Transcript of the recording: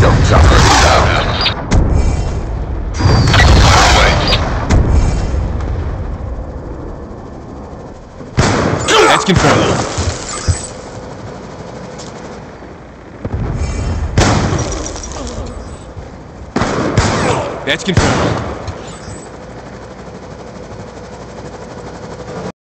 Don't suffer. No. That's conformal. That's confirmed.